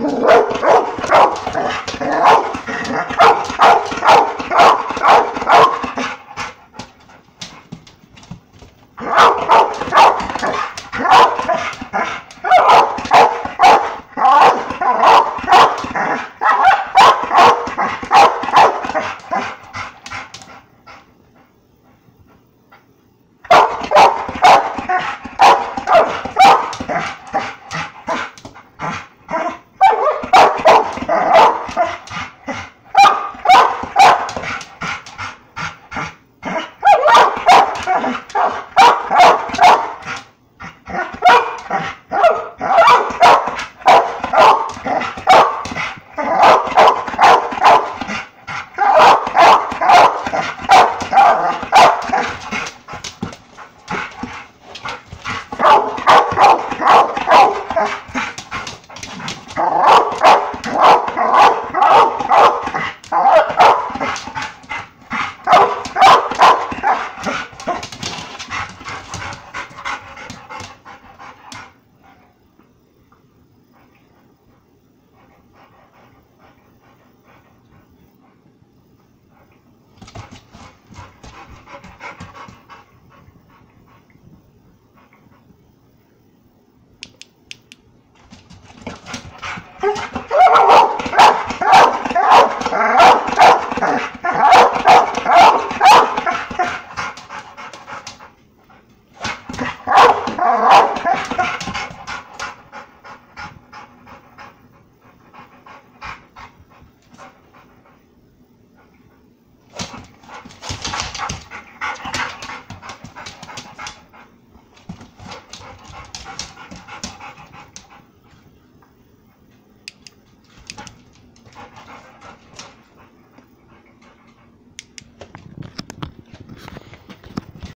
Ха-ха-ха! Huh?